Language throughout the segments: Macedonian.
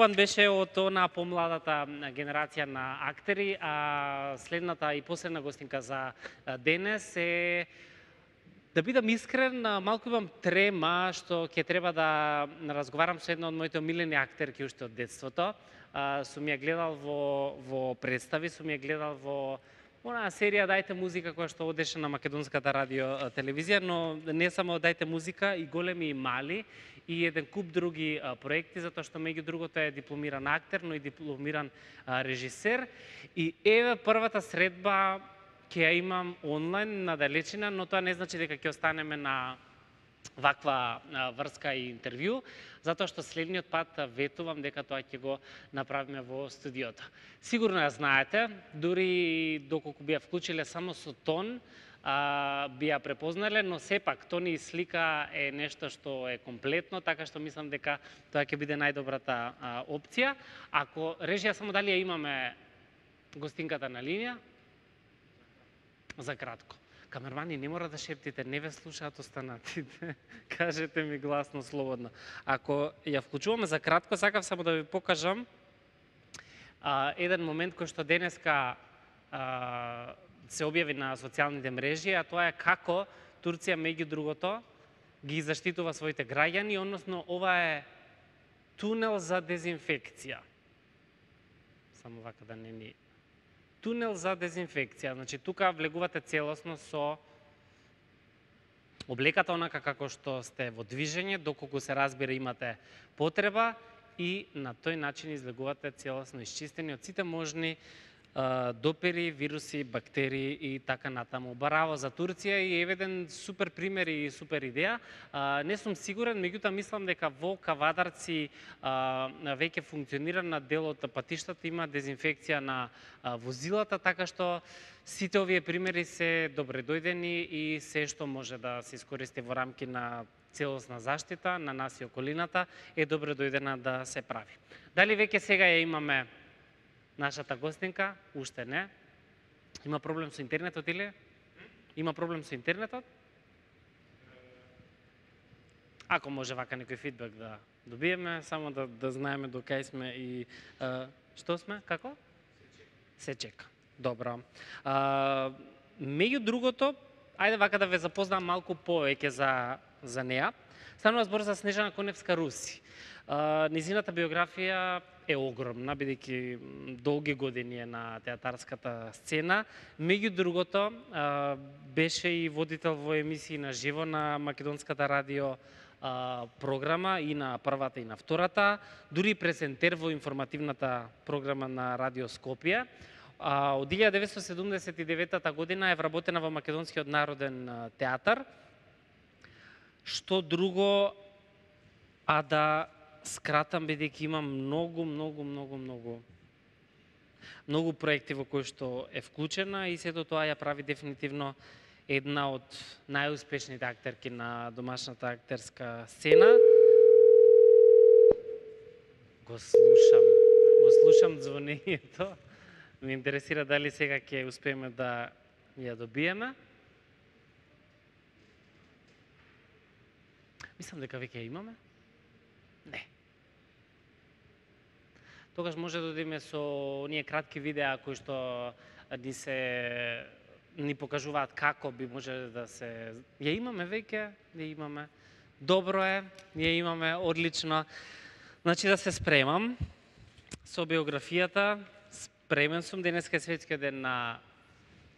Бобан беше од она помладата генерација на актери, а следната и последна гостинка за денес е Да бидам искрен, малку имам трема што ќе треба да разговарам со една од моите омилени актерки уште од детството. сум ја гледал во, во представи, сум ја гледал во Онаа серија Дајте музика која што одеше на македонската радио телевизија, но не само Дајте музика, и големи и мали, и еден куп други проекти, затоа што меѓу другото е дипломиран актер, но и дипломиран режисер. И еве првата средба ќе ја имам онлайн на далечина, но тоа не значи дека ќе останеме на ваква врска и интервју, затоа што следниот пат ветувам дека тоа ќе го направиме во студиото. Сигурно ја знаете, дури доколку би ја вклучиле само со тон, а, би ја препознале, но сепак тон и слика е нешто што е комплетно, така што мислам дека тоа ќе биде најдобрата а, опција. Ако режија само дали ја имаме гостинката на линија, за кратко. Камермани, не мора да шептите, не ве слушаат останатите. Кажете ми гласно, слободно. Ако ја вклучуваме за кратко, сакав само да ви покажам а, еден момент кој што денеска а, се објави на социјалните мрежи, а тоа е како Турција меѓу другото ги заштитува своите граѓани, односно ова е тунел за дезинфекција. Само вака да не ни тунел за дезинфекција. Значи, тука влегувате целосно со облеката онака како што сте во движење, доколку се разбира имате потреба и на тој начин излегувате целосно изчистени од сите можни допери, вируси, бактерии и така натаму. Бараво за Турција и еведен супер пример и супер идеја. не сум сигурен, меѓутоа мислам дека во Кавадарци веќе функционира на дел од патиштата, има дезинфекција на возилата, така што сите овие примери се добре дојдени и се што може да се искористи во рамки на целосна заштита на нас и околината е добре дојдена да се прави. Дали веќе сега ја имаме нашата гостинка, уште не. Има проблем со интернетот или? Има проблем со интернетот? Ако може вака некој фидбек да добиеме, само да, да знаеме до кај сме и а, што сме, како? Се чека. Добро. А, меѓу другото, ајде вака да ве запознам малку повеќе за, за неа. Станува збор за Снежана Коневска Руси. Низината биографија е огромна, бидејќи долги години е на театарската сцена. Меѓу другото, беше и водител во емисии на живо на Македонската радио програма и на првата и на втората, дури презентер во информативната програма на Радио Скопје. Од 1979 година е вработена во Македонскиот народен театар. Што друго, а да скратам бидејќи имам многу, многу, многу, многу многу проекти во кои што е вклучена и сето тоа ја прави дефинитивно една од најуспешните актерки на домашната актерска сцена. Го слушам, го слушам звонењето. Ме интересира дали сега ќе успееме да ја добиеме. Мислам дека веќе имаме. Не. Тогаш може да одиме со оние кратки видеа кои што ни се ни покажуваат како би може да се ја имаме веќе, ја имаме. Добро е, ја имаме одлично. Значи да се спремам со биографијата. Спремен сум денеска е светски ден на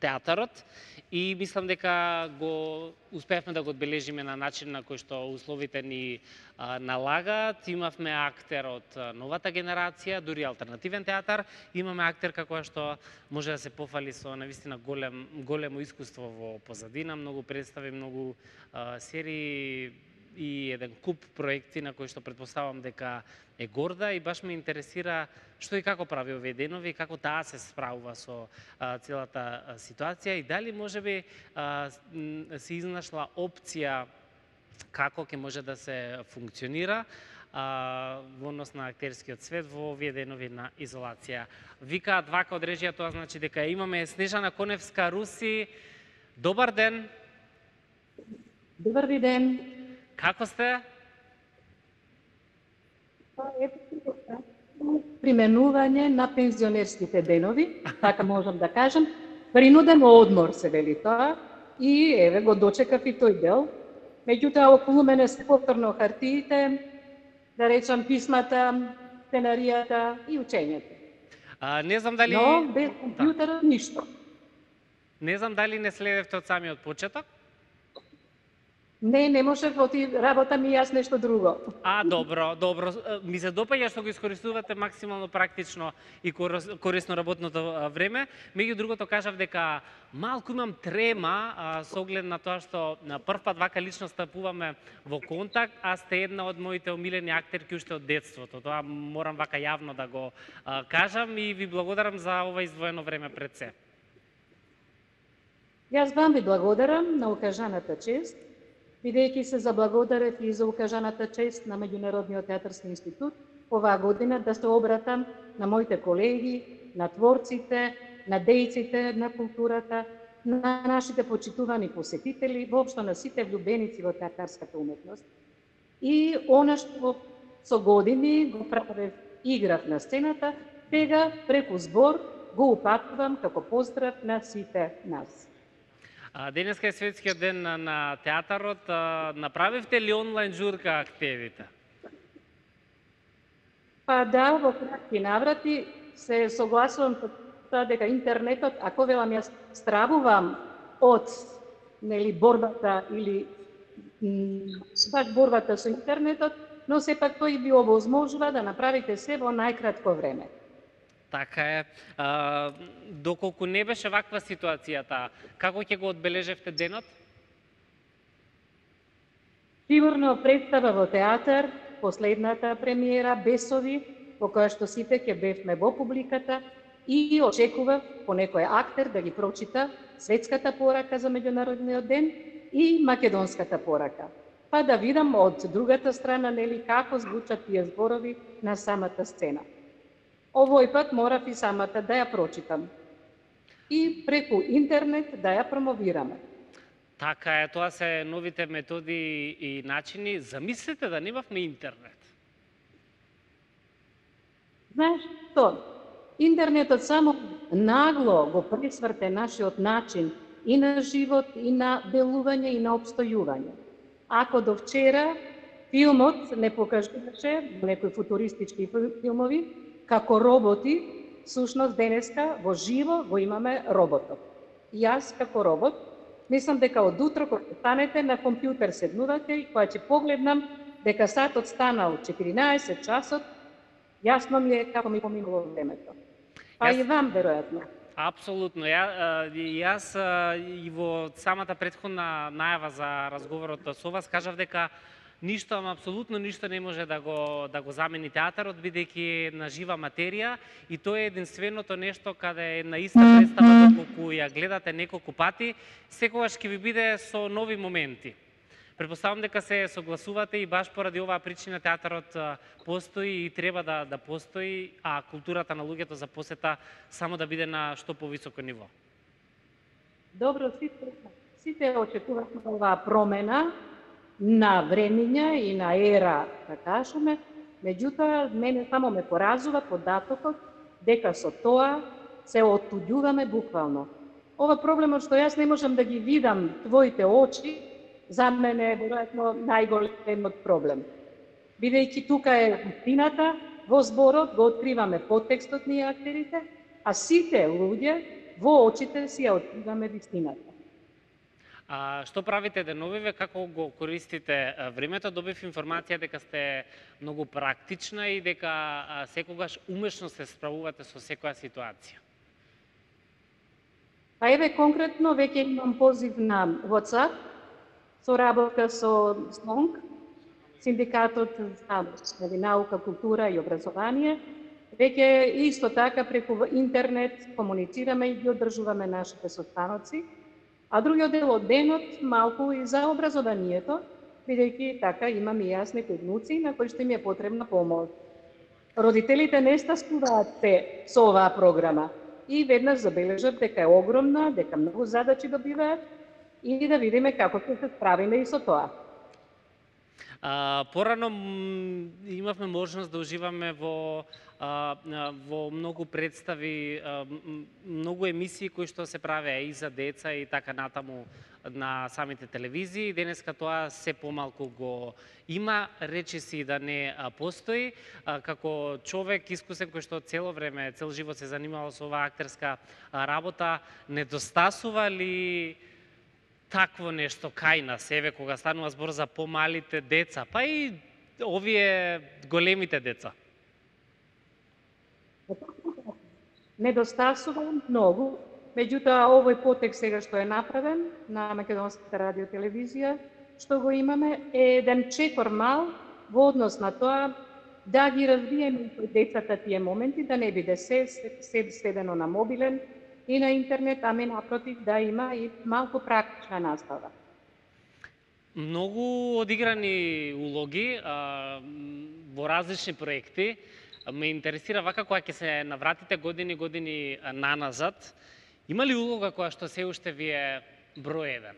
театарот и мислам дека го успеавме да го одбележиме на начин на кој што условите ни а, налагаат. Имавме актер од новата генерација, дури алтернативен театар. Имаме актерка која што може да се пофали со навистина голем, големо искуство во позадина, многу представи, многу а, серии и еден куп проекти на кои што предпоставам дека е горда и баш ме интересира што и како прави овие денови и како таа се справува со а, целата ситуација и дали можеби а, се изнашла опција како ќе може да се функционира а, во однос на актерскиот свет во овие денови на изолација. Викаат вака од режија, тоа значи дека имаме Снежана Коневска Руси. Добар ден. Добар ден. Како сте? применување на пензионерските денови, така можам да кажам, принуден одмор се вели тоа, и еве го дочекав и тој дел. Меѓутоа, околу мене се повторно хартиите, да речам писмата, сценаријата и учењето. А, не знам дали... Но без компјутерот да. ништо. Не знам дали не следевте од самиот почеток? Не, не можев, оти работа ми јас нешто друго. А, добро, добро. Ми се допаѓа што го искористувате максимално практично и корисно работното време. Меѓу другото кажав дека малку имам трема а, со оглед на тоа што на прв пат вака лично стапуваме во контакт, а сте една од моите омилени актерки уште од детството. Тоа морам вака јавно да го а, кажам и ви благодарам за ова издвоено време пред се. Јас вам ви благодарам на укажаната чест бидејќи се заблагодарев и за укажаната чест на Меѓународниот театарски институт оваа година да се обратам на моите колеги, на творците, на дејците на културата, на нашите почитувани посетители, воопшто на сите влюбеници во театарската уметност. И она што со години го правев играв на сцената, сега преку збор го упатувам како поздрав на сите нас. Денеска е светскиот ден на, на театарот. Направивте ли онлайн журка активите? Па да, во кратки наврати се согласувам со тоа дека интернетот, ако велам јас стравувам од нели борбата или баш борбата со интернетот, но сепак тој ви овозможува да направите се во најкратко време. Така е. А, доколку не беше ваква ситуацијата, како ќе го одбележевте денот? Сигурно представа во театар, последната премиера Бесови, по која што сите ќе бевме во публиката и очекував по некој актер да ги прочита светската порака за меѓународниот ден и македонската порака. Па да видам од другата страна нели како звучат тие зборови на самата сцена. Овој пат морав и самата да ја прочитам. И преку интернет да ја промовираме. Така е, тоа се новите методи и начини. Замислете да немавме интернет. Знаеш што? Интернетот само нагло го пресврте нашиот начин и на живот, и на делување, и на обстојување. Ако до вчера филмот не покажуваше, некои футуристички филмови, како роботи, сушност денеска во живо го имаме роботот. И јас како робот, мислам дека од утро кога станете на компјутер седнувате и кога ќе погледнам дека сатот станал 14 часот, јасно ми е како ми поминува времето. Па јас... и вам, веројатно. Апсолутно. Ја, јас и во самата предходна најава за разговорот со вас кажав дека ништо, ама апсолутно ништо не може да го да го замени театарот бидејќи на жива материја и тоа е единственото нешто каде на иста представа доколку ја гледате неколку пати, секогаш ќе ви биде со нови моменти. Предпоставам дека се согласувате и баш поради оваа причина театарот постои и треба да да постои, а културата на луѓето за посета само да биде на што повисоко ниво. Добро, сите, сите очекувавме оваа промена, на времиња и на ера, да кажеме, меѓутоа мене само ме поразува податокот дека со тоа се отуѓуваме буквално. Ова проблемот што јас не можам да ги видам твоите очи, за мене е веројатно најголемот проблем. Бидејќи тука е вистината, во зборот го откриваме подтекстот ние актерите, а сите луѓе во очите си ја откриваме вистината. А, што правите деновиве, како го користите времето? Добив информација дека сте многу практична и дека секогаш умешно се справувате со секоја ситуација. Па еве конкретно веќе имам позив на WhatsApp со работа со СНОНК, Синдикатот за наука, култура и образование. Веќе исто така преку интернет комуницираме и ги одржуваме нашите состаноци А другиот дел од денот малку и за образованието, бидејќи така имам и јас некои внуци на кои што им е потребна помош. Родителите не стаскуваат те со оваа програма и веднаш забележат дека е огромна, дека многу задачи добиваат и да видиме како ќе се справиме и со тоа. А, порано имавме можност да уживаме во во многу представи, а, многу емисии кои што се правеа и за деца и така натаму на самите телевизии. Денеска тоа се помалку го има, речи си да не постои. Како човек искусен кој што цело време, цел живот се занимавал со оваа актерска работа, недостасува ли такво нешто кај на себе кога станува збор за помалите деца, па и овие големите деца? Недостасува многу, меѓутоа овој потек сега што е направен на Македонската радиотелевизија, што го имаме, е еден чекор мал во однос на тоа да ги развиеме децата тие моменти, да не биде се, се сведено на мобилен, и на интернет, ами напротив да има и малку практична настава. Многу одиграни улоги а, во различни проекти. Ме интересира вака кога ќе се навратите години години наназад, има ли улога која што се уште ви е број еден?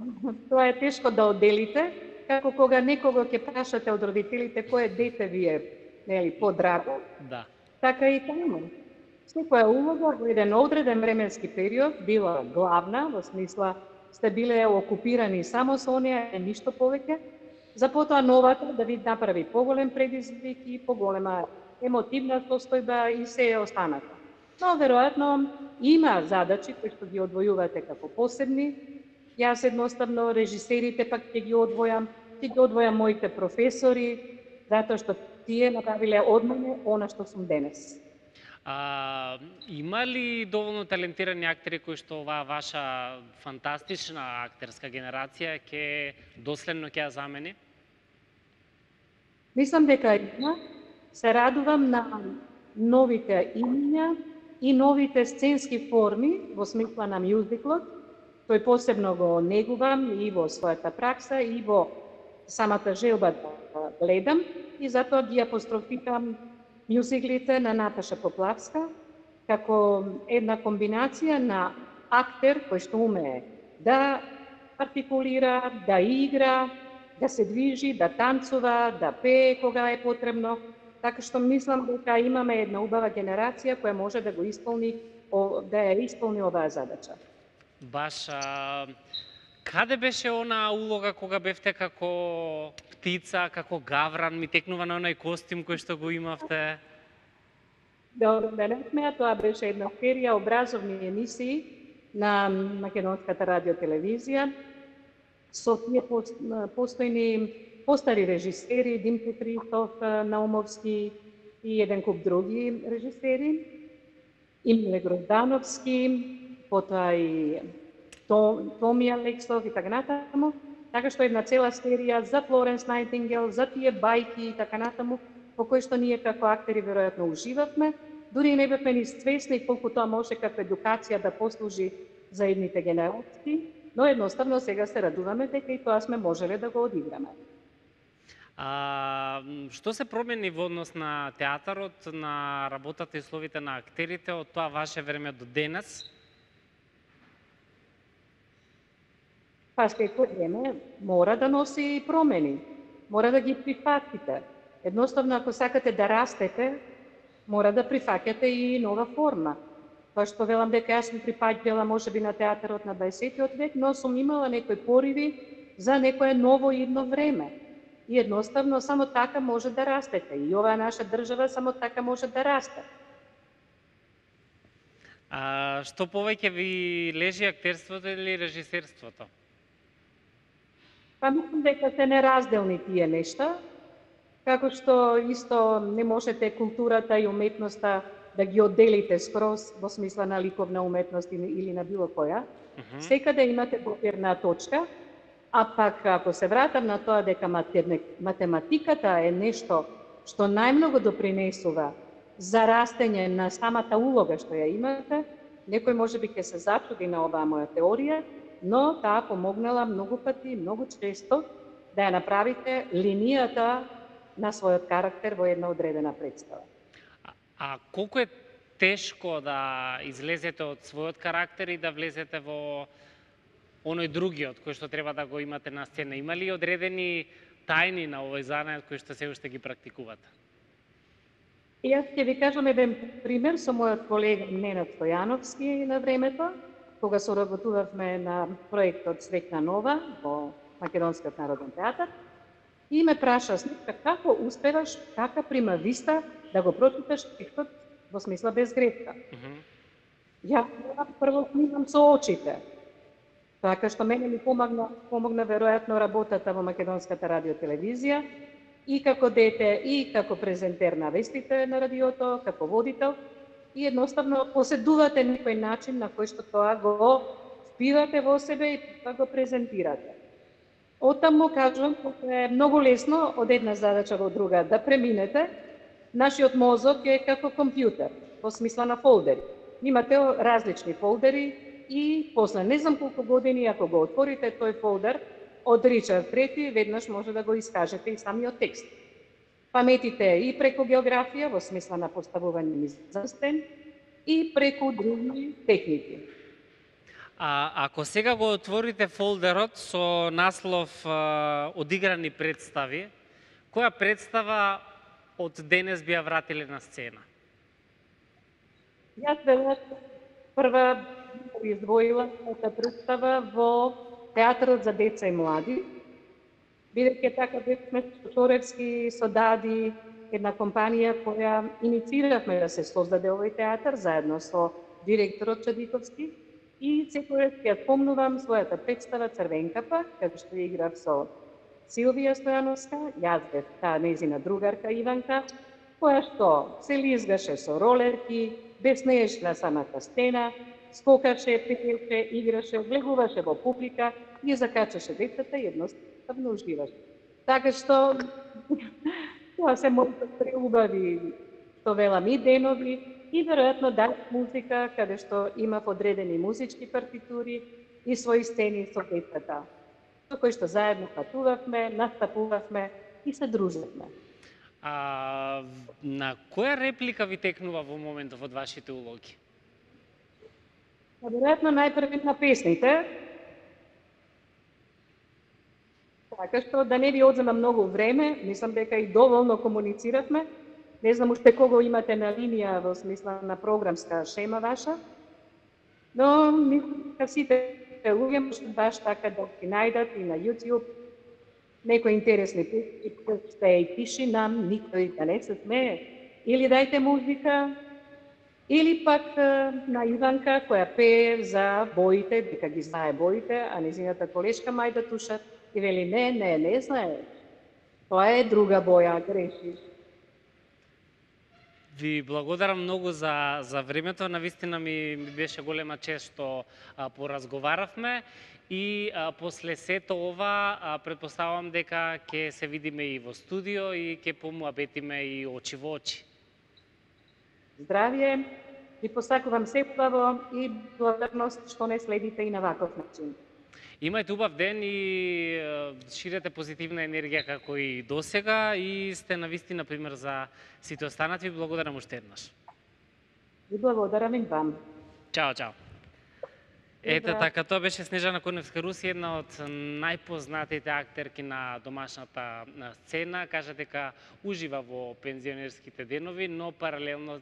Тоа е тешко да одделите, како кога некого ќе прашате од родителите кое дете ви е нели подраго. Да. Така и таму. Секоја улога во еден одреден временски период била главна, во смисла сте биле окупирани само со онија и ништо повеќе, за потоа новата да ви направи поголем предизвик и поголема емотивна состојба и се останато. Но, веројатно, има задачи кои што ги одвојувате како посебни. Јас едноставно режисерите пак ќе ги одвојам, ќе ги одвојам моите професори, затоа што тие направиле од мене она што сум денес. А, има ли доволно талентирани актери кои што оваа ваша фантастична актерска генерација ќе доследно ќе ја замени? Мислам дека има. Се радувам на новите имиња и новите сценски форми во смисла на мюзиклот. Тој посебно го негувам и во својата пракса и во самата желба да гледам и затоа ги апострофирам мюзиклите на Наташа Поплавска како една комбинација на актер кој што умее да артикулира, да игра, да се движи, да танцува, да пее кога е потребно. Така што мислам дека имаме една убава генерација која може да го исполни да ја исполни оваа задача. Баш а, каде беше она улога кога бевте како птица, како гавран, ми текнува на онај костим кој што го имавте? Да одменевме, тоа беше една серија образовни емисии на Македонската радиотелевизија со тие постојни постари режисери, Димко Христов, Наумовски и еден куп други режисери, Имле Гроздановски, потоа и Томи Алексов и така натаму. Така што една цела серија за Флоренс Найтингел, за тие бајки и така натаму, по кои што ние како актери веројатно уживавме, дури не бевме ни свесни колку тоа може како едукација да послужи за едните генерации, но едноставно сега се радуваме дека и тоа сме можеле да го одиграме. А, што се промени во однос на театарот, на работата и словите на актерите од тоа ваше време до денес? Па секој време мора да носи промени, мора да ги прифатите. Едноставно, ако сакате да растете, мора да прифаќате и нова форма. Тоа што велам дека јас сум припаѓала можеби на театарот на 20 век, но сум имала некои пориви за некое ново идно време. И едноставно само така може да растете. И оваа наша држава само така може да расте. А, што повеќе ви лежи актерството или режисерството? Па мислам дека се неразделни тие нешта, како што исто не можете културата и уметноста да ги одделите скроз во смисла на ликовна уметност или на било која. Uh -huh. Секаде имате допирна точка, а пак ако се вратам на тоа дека математиката е нешто што најмногу допринесува за растење на самата улога што ја имате, некој може би ќе се зачуди на оваа моја теорија, но таа помогнала многу пати, многу често да ја направите линијата на својот карактер во една одредена представа. А, а колку е тешко да излезете од својот карактер и да влезете во оној другиот кој што треба да го имате на сцена? Има ли одредени тајни на овој занает кои што се уште ги практикувате? Јас ќе ви кажам еден пример со мојот колега Ненад Стојановски на времето, кога соработувавме на проектот Свекна нова во Македонскиот народен театар. И ме праша Снитка, како успеваш така прима виста да го прочиташ текстот во смисла без грешка. Mm -hmm. Ја прво снимам со очите. Така што мене ми помогна, помогна веројатно работата во Македонската радиотелевизија и како дете и како презентер на вестите на радиото, како водител и едноставно поседувате некој начин на кој што тоа го впивате во себе и тоа го презентирате. Оттаму кажувам е многу лесно од една задача во друга да преминете. Нашиот мозок е како компјутер, во смисла на фолдери. Имате различни фолдери и после не знам колку години, ако го отворите тој фолдер, од Ричард Трети, веднаш може да го искажете и самиот текст. Паметите и преку географија, во смисла на поставување мизанстен, и преку други техники. А ако сега го отворите фолдерот со наслов а, одиграни представи, која представа од денес би ја вратиле на сцена? Јас веројатно прва издвоила мојата представа во Театарот за деца и млади, бидејќи така бевме Чоревски со Дади, една компанија која иницииравме да се создаде овој театар заедно со директорот Чадиковски И секојаш ја помнувам својата представа Црвенкапа, како што ја играв со Силвија Стојановска, јас бев таа незина другарка Иванка, која што се лизгаше со ролерки, беснееше на самата стена, скокаше, петелче, играше, влегуваше во публика и закачаше децата и едноставно уживаше. Така што тоа се моите преубави, што велам и денови, и веројатно да музика каде што има подредени музички партитури и своји сцени со децата, со кои што заедно патувавме, настапувавме и се дружевме. А на која реплика ви текнува во моментов од вашите улоги? Веројатно најпрви на песните. Така што да не ви одзема многу време, мислам дека и доволно комунициравме, Не знам уште кого имате на линија во смисла на програмска шема ваша, но мислам дека сите луѓе може баш така да ги најдат и на YouTube некои интересни песни, што и пиши нам, никој да не се смее. Или дајте музика, или пак на Иванка која пее за боите, дека ги знае боите, а незината колешка Мајда тушат и вели не, не, не знае. Тоа е друга боја, грешиш. Ви благодарам многу за, за времето. На вистина ми, ми беше голема чест што а, поразговаравме и а, после сето ова а, предпоставам дека ќе се видиме и во студио и ќе помуабетиме и очи во очи. Здравје, ви посакувам се убаво и благодарност што не следите и на ваков начин. Имајте убав ден и ширете позитивна енергија како и досега и сте на вистина пример за сите останати. Ви благодарам уште еднаш. Благодарам и вам. Чао, чао. Ете така, тоа беше Снежана Коневска Руси, една од најпознатите актерки на домашната сцена. Кажа дека ужива во пензионерските денови, но паралелно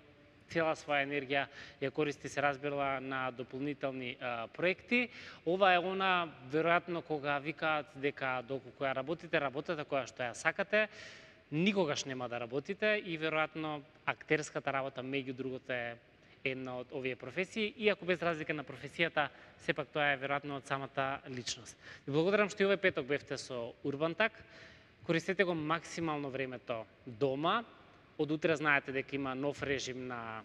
цела своја енергија ја користи се разбирала на дополнителни а, проекти. Ова е она веројатно кога викаат дека доколку ја работите работата која што ја сакате, никогаш нема да работите и веројатно актерската работа меѓу другото е една од овие професии, иако без разлика на професијата, сепак тоа е веројатно од самата личност. Ви благодарам што и овој петок бевте со Урбантак. Користете го максимално времето дома, Од утре знаете дека има нов режим на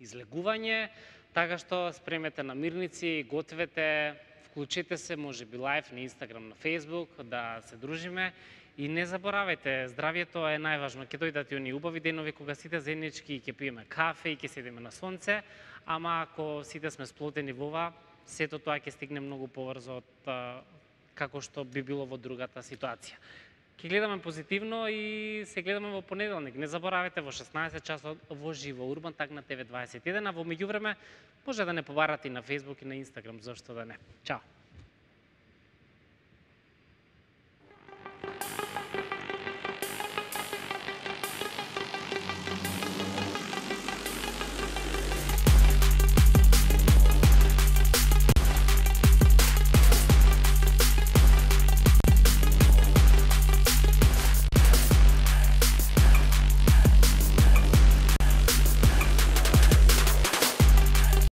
излегување, така што спремете намирници, гответе, вклучете се, може би лайф на Инстаграм, на Фейсбук, да се дружиме. И не заборавајте, здравието е најважно. Ке дојдат и они убави денови кога сите заеднички ќе пиеме кафе и ќе седиме на сонце, ама ако сите сме сплотени во ова, сето тоа ќе стигне многу поврзо од како што би било во другата ситуација ќе гледаме позитивно и се гледаме во понеделник. Не заборавете во 16 часот во живо Урбан так на ТВ21, а во меѓувреме може да не побарате и на Facebook и на Instagram, зашто да не. Чао.